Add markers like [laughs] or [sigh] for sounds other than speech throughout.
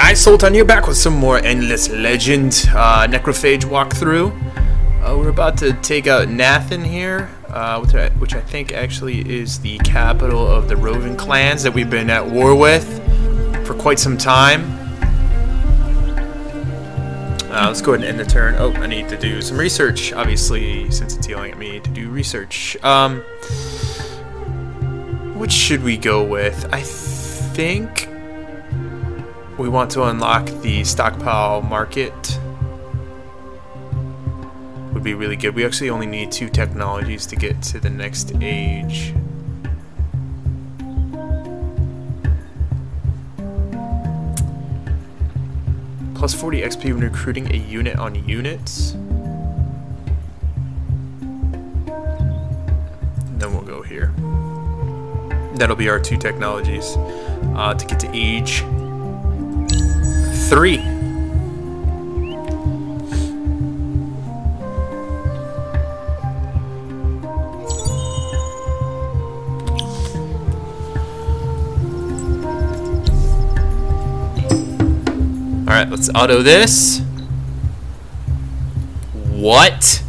guys, Solitaun here back with some more Endless Legend uh, Necrophage walkthrough. Uh, we're about to take out Nathan here, uh, which, I, which I think actually is the capital of the Roving clans that we've been at war with for quite some time. Uh, let's go ahead and end the turn. Oh, I need to do some research, obviously, since it's yelling at me to do research. Um, which should we go with? I think we want to unlock the stockpile market would be really good. We actually only need two technologies to get to the next age. Plus 40 XP when recruiting a unit on units. And then we'll go here. That'll be our two technologies uh, to get to age three. Alright, let's auto this. What?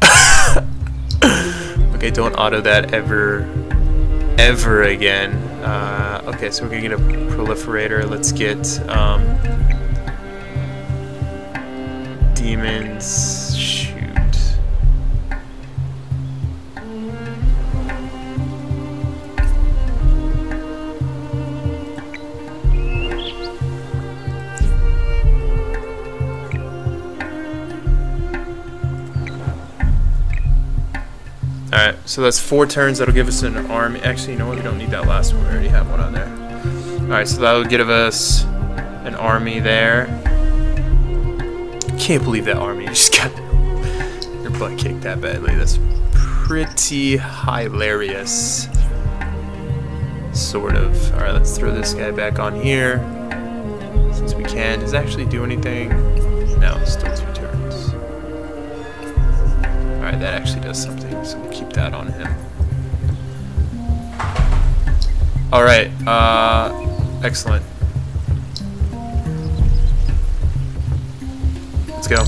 [laughs] okay, don't auto that ever, ever again. Uh, okay, so we're gonna get a proliferator. Let's get um, demons. So that's four turns. That'll give us an army. Actually, you know what? We don't need that last one. We already have one on there. Alright, so that'll give us an army there. Can't believe that army you [laughs] just got their butt kicked that badly. That's pretty hilarious. Sort of. Alright, let's throw this guy back on here. Since we can. Does actually do anything? No, still that actually does something, so we'll keep that on him. Alright, uh, excellent. Let's go.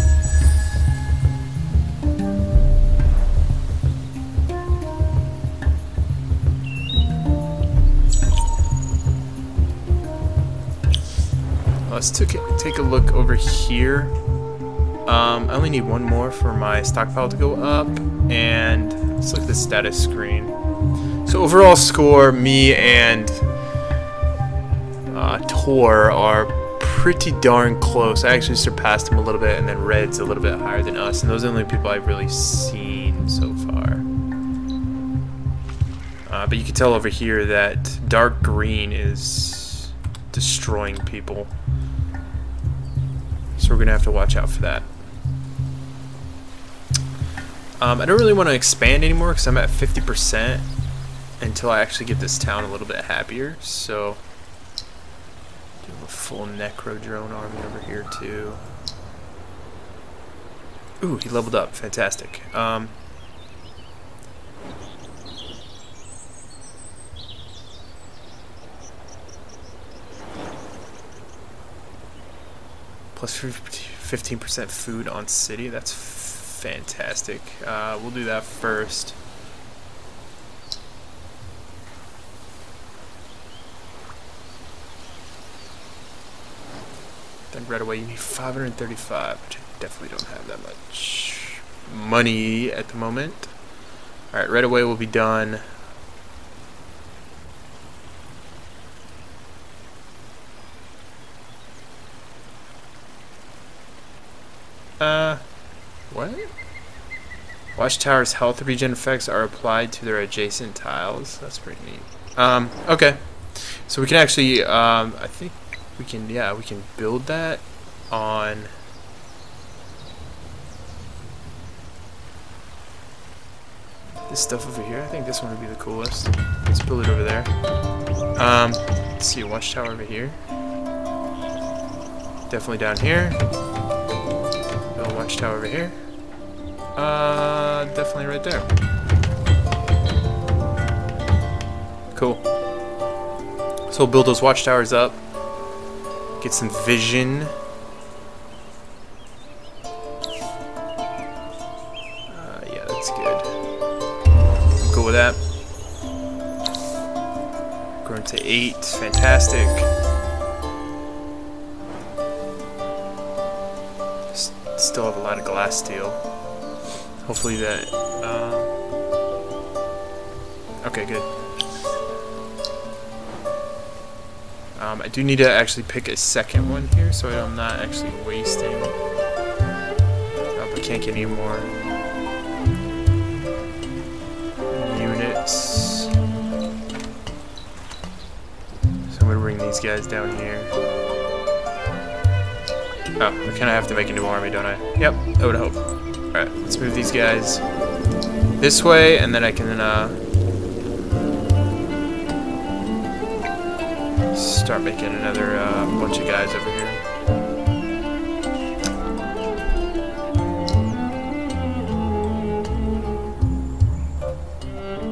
Let's take take a look over here. Um, I only need one more for my stockpile to go up, and let's look at the status screen. So overall score, me and uh, Tor are pretty darn close. I actually surpassed him a little bit, and then Red's a little bit higher than us, and those are the only people I've really seen so far. Uh, but you can tell over here that dark green is destroying people. So we're going to have to watch out for that. Um, I don't really want to expand anymore because I'm at 50% until I actually get this town a little bit happier. So, do a full Necro Drone army over here too. Ooh, he leveled up. Fantastic. Um, plus 15% food on city. That's fantastic. Uh, we'll do that first. Then right away you need 535, which I definitely don't have that much money at the moment. Alright, right away we'll be done. Uh, what? Watchtower's health regen effects are applied to their adjacent tiles. That's pretty neat. Um, okay. So we can actually, um, I think we can, yeah, we can build that on... This stuff over here, I think this one would be the coolest. Let's build it over there. Um, let's see, watchtower over here. Definitely down here. Build watchtower over here. Uh, definitely right there. Cool. So we'll build those watchtowers up. Get some vision. Uh, yeah, that's good. I'm cool with that. Growing to eight. Fantastic. S still have a lot of glass steel. Hopefully that... Um, okay, good. Um, I do need to actually pick a second one here, so I'm not actually wasting. Oh, but can't get any more units. So I'm gonna bring these guys down here. Oh, I kind of have to make a new army, don't I? Yep, I would hope. Alright, let's move these guys this way, and then I can, uh, start making another uh, bunch of guys over here.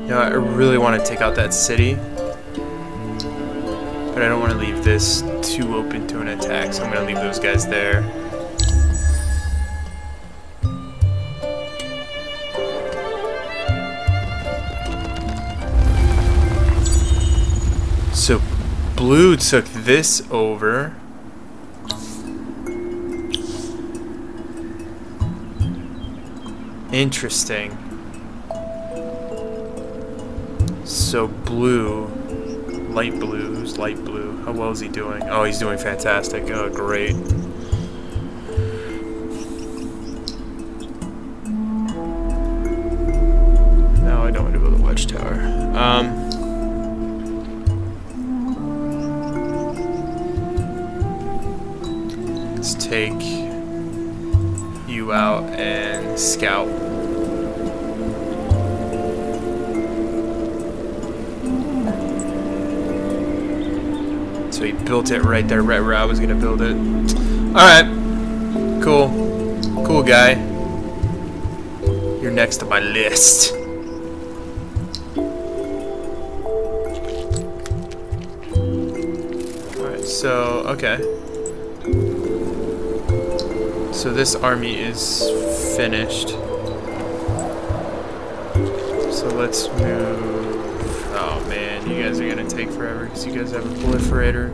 You know, I really want to take out that city, but I don't want to leave this too open to an attack, so I'm going to leave those guys there. Blue took this over. Interesting. So blue, light blue, who's light blue? How well is he doing? Oh, he's doing fantastic. Oh, great. Scout. So he built it right there, right where I was gonna build it. Alright. Cool. Cool guy. You're next to my list. Alright, so, okay. So this army is finished. So let's move. Oh man, you guys are gonna take forever because you guys have a proliferator.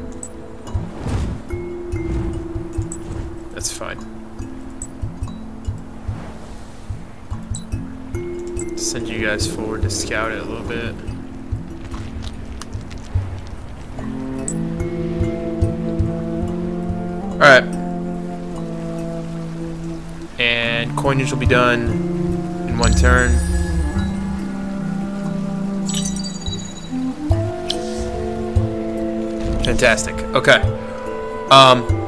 That's fine. Send you guys forward to scout it a little bit. Alright. And coinage will be done in one turn. Fantastic. Okay. Um.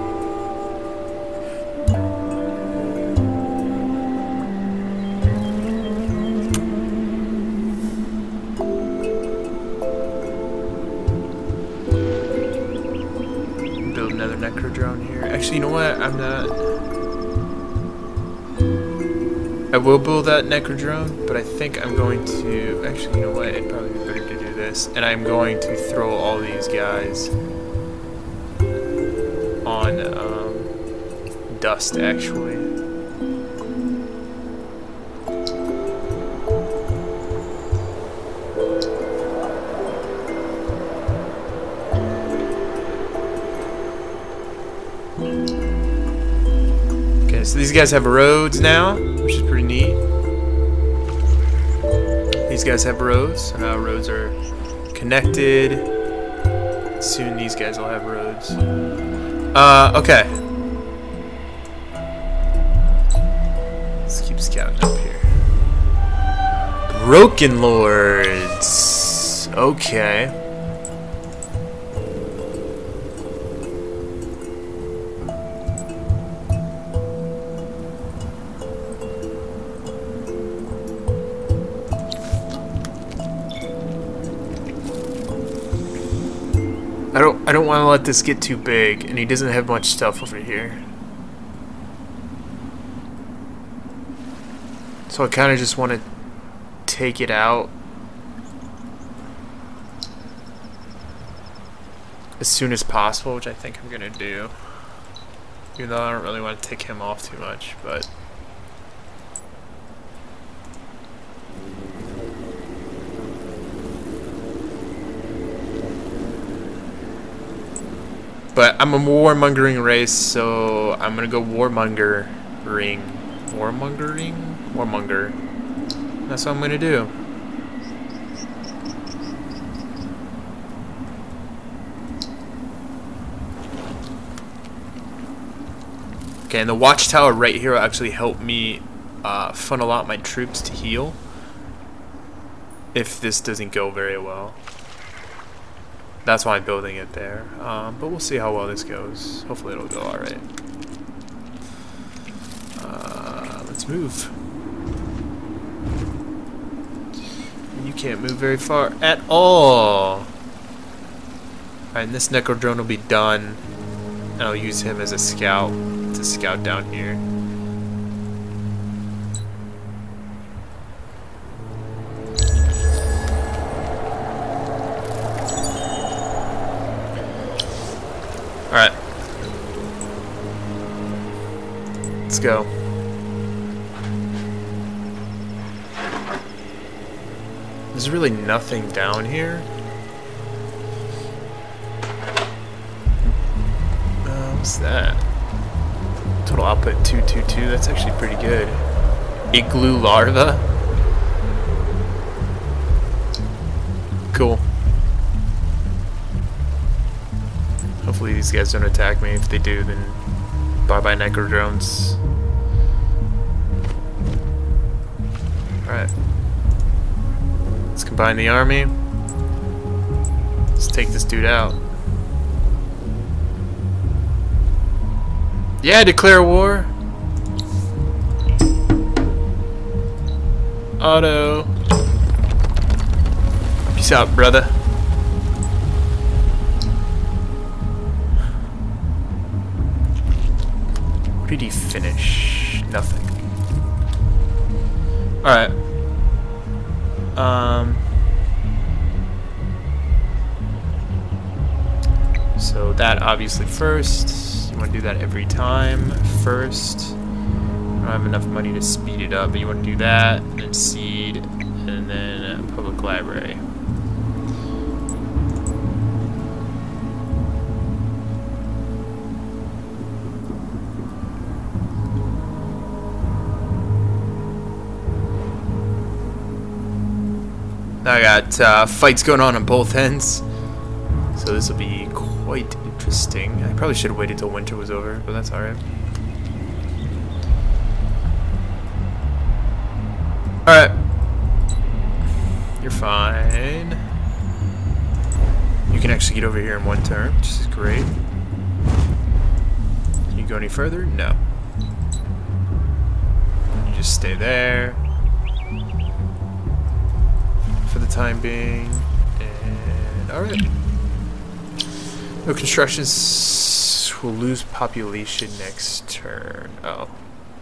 Necrodrone, but I think I'm going to. Actually, you know what? It'd probably be better to do this. And I'm going to throw all these guys on um, dust, actually. Okay, so these guys have roads now, which is pretty neat. These guys have roads, now roads are connected. Soon these guys will have roads. Uh, okay. Let's keep scouting up here. Broken Lords. Okay. Want to let this get too big and he doesn't have much stuff over here. So I kind of just want to take it out. as soon as possible, which I think I'm gonna do. Even though I don't really want to tick him off too much, but But I'm a warmongering race, so I'm gonna go warmongering. Warmongering? Warmonger. That's what I'm gonna do. Okay, and the watchtower right here will actually help me uh, funnel out my troops to heal. If this doesn't go very well. That's why I'm building it there. Um, but we'll see how well this goes. Hopefully it'll go alright. Uh, let's move. You can't move very far at all. Alright, and this Necro drone will be done. And I'll use him as a scout to scout down here. Go. There's really nothing down here. Uh, what's that? Total output 222. That's actually pretty good. Igloo larva. Cool. Hopefully these guys don't attack me. If they do, then bye-bye necro drones. Alright. Let's combine the army. Let's take this dude out. Yeah, declare war. Auto. Peace out, brother. What did he finish? Nothing. Alright. Um. So that obviously first. You want to do that every time first. I don't have enough money to speed it up, but you want to do that, and then seed, and then public library. I got uh, fights going on on both ends, so this will be quite interesting. I probably should have waited till winter was over, but that's alright. Alright. You're fine. You can actually get over here in one turn, which is great. Can you go any further? No. You just stay there time being. And alright. No constructions will lose population next turn. Oh.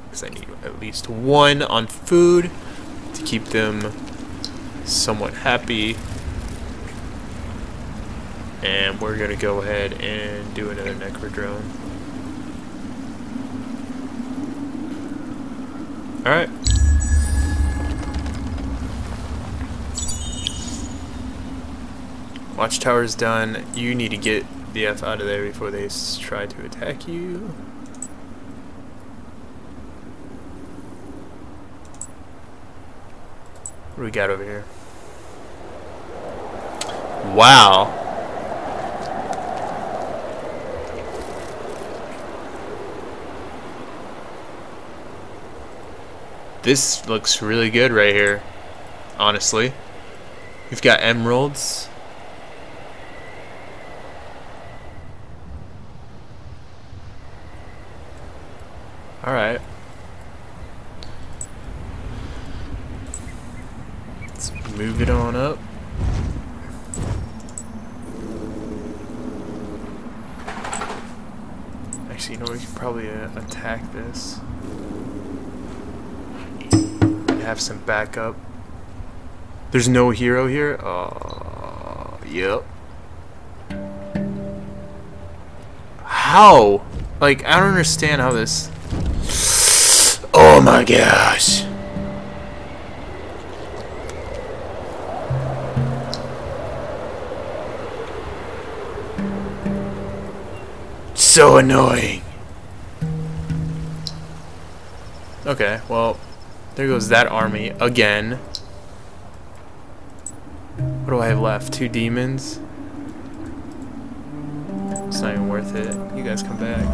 Because I need at least one on food to keep them somewhat happy. And we're gonna go ahead and do another Necro drone. Alright. Watchtower's done. You need to get the F out of there before they try to attack you. What do we got over here? Wow. This looks really good right here, honestly. We've got emeralds. Alright. Let's move it on up. Actually, you know, we could probably uh, attack this. Have some backup. There's no hero here? Oh, yep. how? Like, I don't understand how this... Oh my gosh. So annoying. Okay, well, there goes that army again. What do I have left? Two demons? It's not even worth it. You guys come back.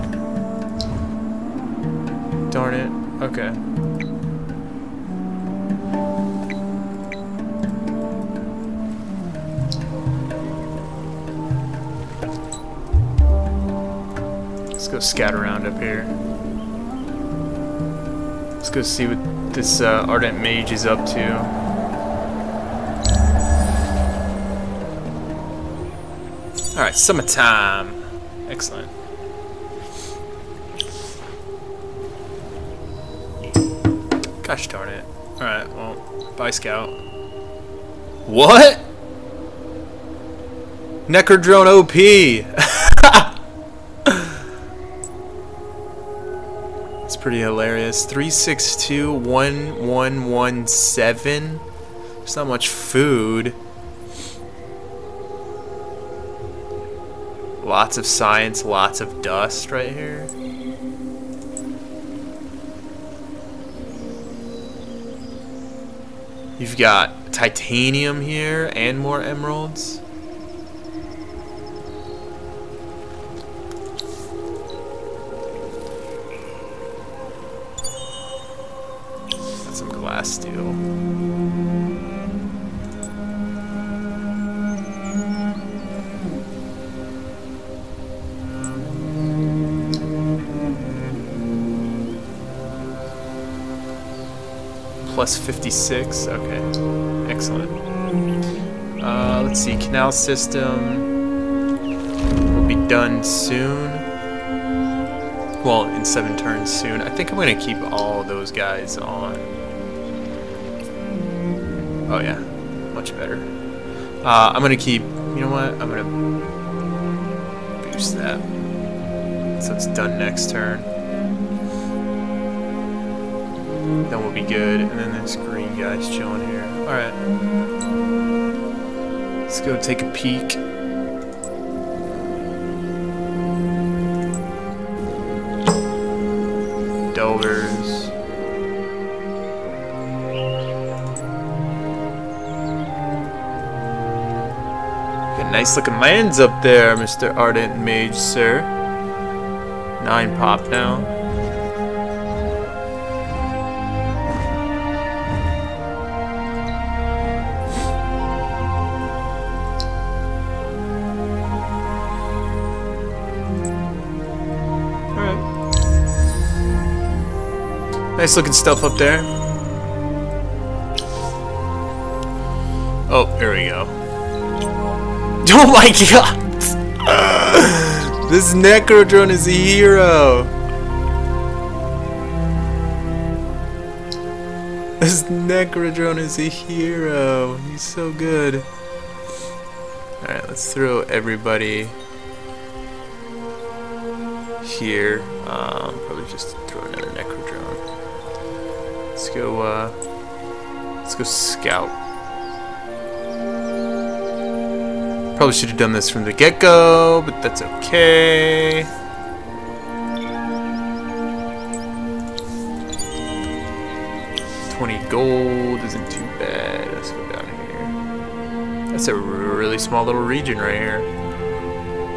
Darn it. Okay. Let's go scout around up here. Let's go see what this uh, Ardent Mage is up to. Alright, summertime. Excellent. Gosh darn it. Alright, well, bye Scout. What? Necrodrone OP! [laughs] It's pretty hilarious. 362 1117. There's not much food. Lots of science, lots of dust right here. You've got titanium here and more emeralds. Plus 56. Okay. Excellent. Uh, let's see. Canal system will be done soon. Well, in seven turns soon. I think I'm going to keep all those guys on. Oh, yeah. Much better. Uh, I'm going to keep... You know what? I'm going to boost that. So it's done next turn. Then we'll be good. And then this green guy's chilling here. Alright. Let's go take a peek. Delvers. Got nice looking lands up there, Mr. Ardent Mage, sir. Nine pop now. Nice looking stuff up there. Oh, here we go. [laughs] Oh my god! this Necrodrone is a hero! This Necrodrone is a hero. He's so good. Alright, let's throw everybody here. Um, probably just go, uh, let's go scout. Probably should have done this from the get-go, but that's okay. Twenty gold isn't too bad. Let's go down here. That's a really small little region right here.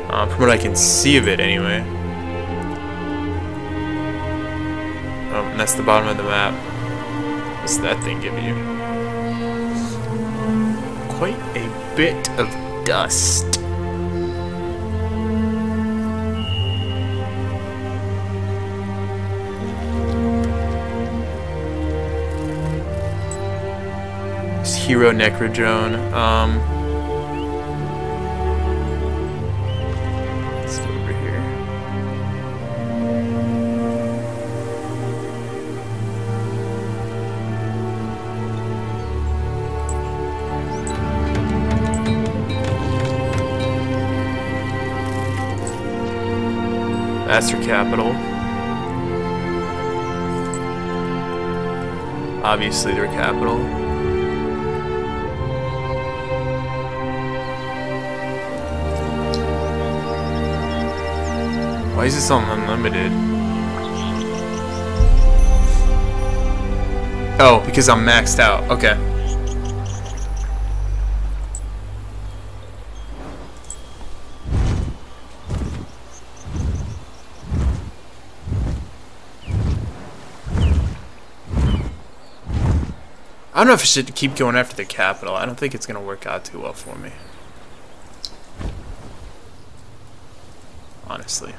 Uh, from what I can see of it, anyway. Oh, and that's the bottom of the map. What's that thing give you? Quite a bit of dust. Hero Necrodrone. Um, Their capital. Obviously their capital. Why is this on unlimited? Oh, because I'm maxed out. Okay. I don't know if I should keep going after the capital. I don't think it's going to work out too well for me. Honestly.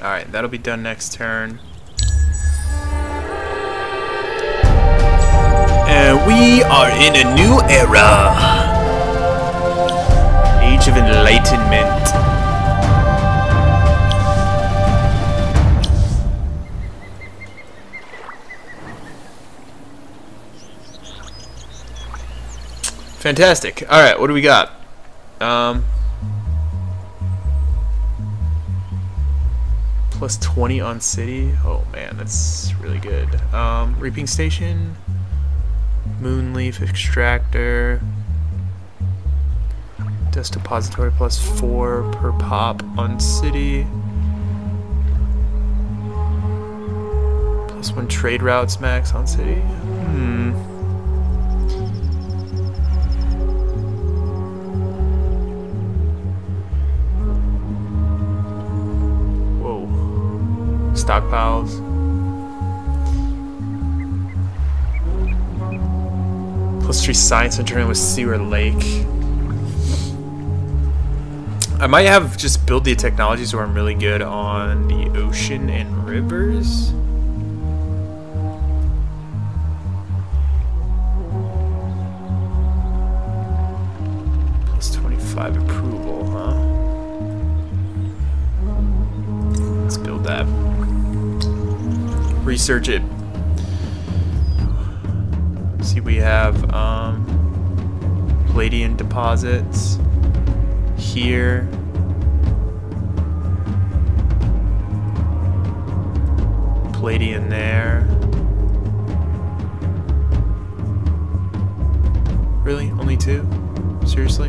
Alright, that'll be done next turn. And we are in a new era. Age of Enlightenment. Fantastic. All right, what do we got? Um, plus 20 on city. Oh man, that's really good. Um, reaping station, moonleaf extractor, dust depository plus four per pop on city. Plus one trade routes max on city. Hmm. Stockpiles. Plus three science center with Sewer Lake. I might have just build the technologies where I'm really good on the ocean and rivers. Research it. See, we have um, palladium deposits here. Palladium there. Really? Only two? Seriously?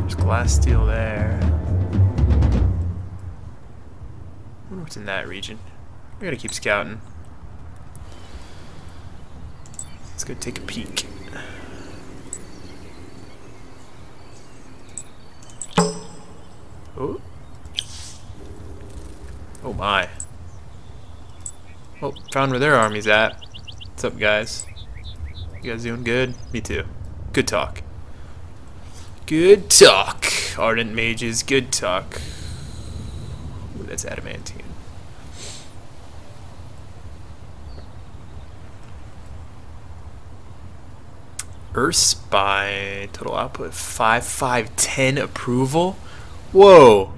There's glass steel there. In that region. We gotta keep scouting. Let's go take a peek. Oh. Oh my. Oh, found where their army's at. What's up, guys? You guys doing good? Me too. Good talk. Good talk. Ardent mages, good talk. Ooh, that's adamantine. Spy total output five 5510 approval. Whoa.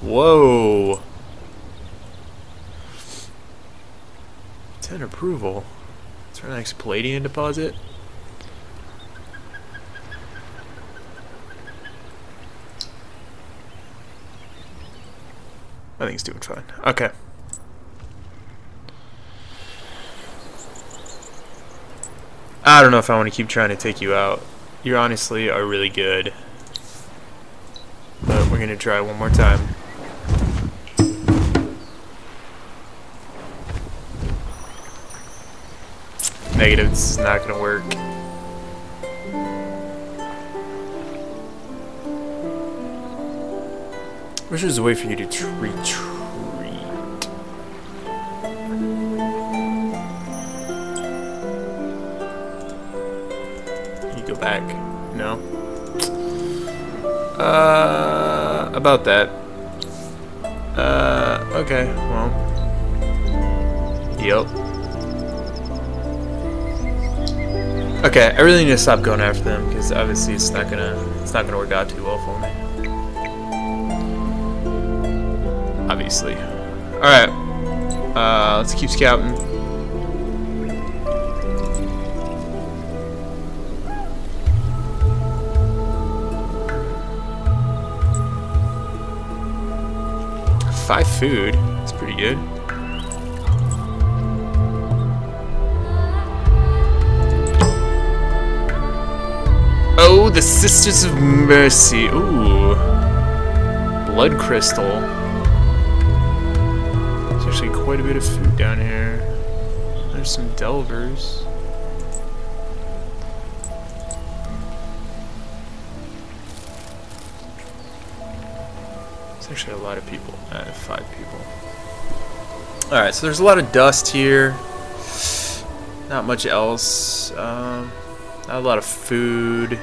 Whoa. 10 approval. Is our next Palladium deposit? I think it's doing fine. Okay. I don't know if I want to keep trying to take you out. You honestly are really good. But we're going to try one more time. Negative, this is not going to work. Wish there's a way for you to retreat. Back. No? Uh, about that. Uh, okay, well. Yep. Okay, I really need to stop going after them because obviously it's not gonna it's not gonna work out too well for me. Obviously. Alright. Uh let's keep scouting. Five food. That's pretty good. Oh, the Sisters of Mercy. Ooh. Blood crystal. There's actually quite a bit of food down here. There's some delvers. Actually a lot of people. Uh, five people. Alright, so there's a lot of dust here. Not much else. Um, not a lot of food.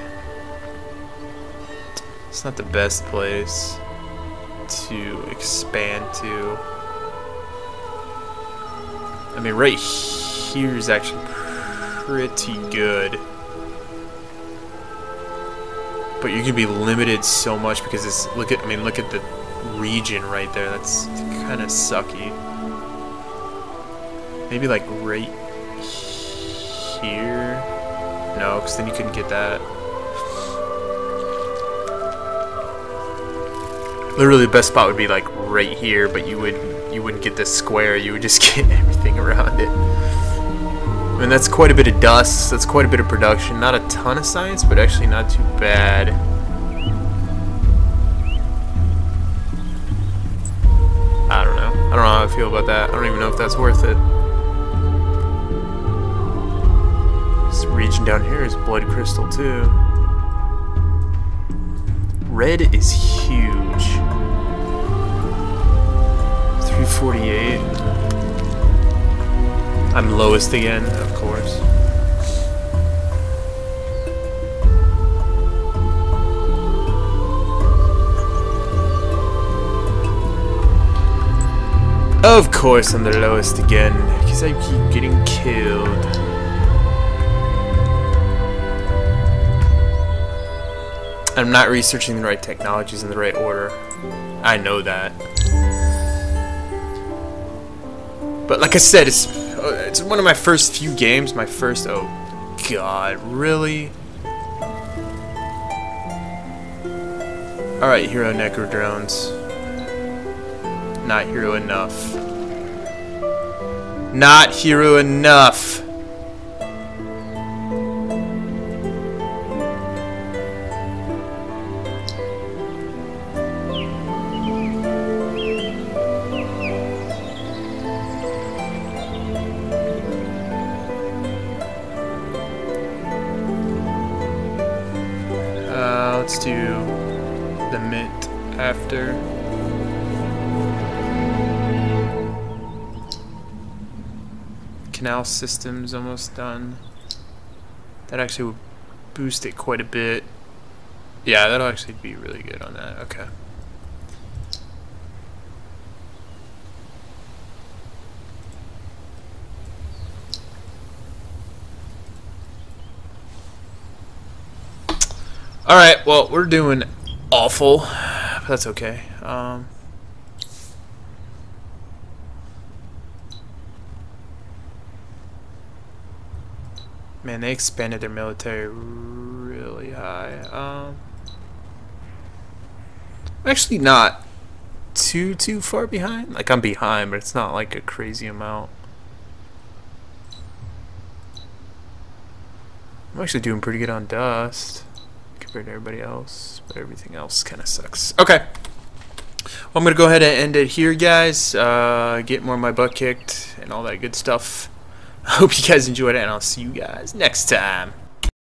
It's not the best place to expand to. I mean, right here is actually pretty good. But you're gonna be limited so much because it's look at I mean look at the region right there. That's kind of sucky. Maybe like right here. No, because then you couldn't get that. Literally, the best spot would be like right here, but you would you wouldn't get this square. You would just [laughs] get everything around it. I mean, that's quite a bit of dust. That's quite a bit of production. Not a ton of science, but actually not too bad. I don't know how I feel about that. I don't even know if that's worth it. This region down here is blood crystal too. Red is huge. 348. I'm lowest again, of course. Of course I'm the lowest again, because I keep getting killed. I'm not researching the right technologies in the right order. I know that. But like I said, it's uh, it's one of my first few games. My first. Oh, God, really? All right, hero necro drones. Not hero enough. Not hero enough. Canal system's almost done. That actually would boost it quite a bit. Yeah, that'll actually be really good on that. Okay. Alright, well, we're doing awful, but that's okay. Um, man, they expanded their military really high. Um, actually not too, too far behind. Like, I'm behind, but it's not like a crazy amount. I'm actually doing pretty good on dust compared to everybody else, but everything else kind of sucks. Okay. Well, I'm going to go ahead and end it here, guys. Uh, get more of my butt kicked and all that good stuff. I [laughs] hope you guys enjoyed it, and I'll see you guys next time.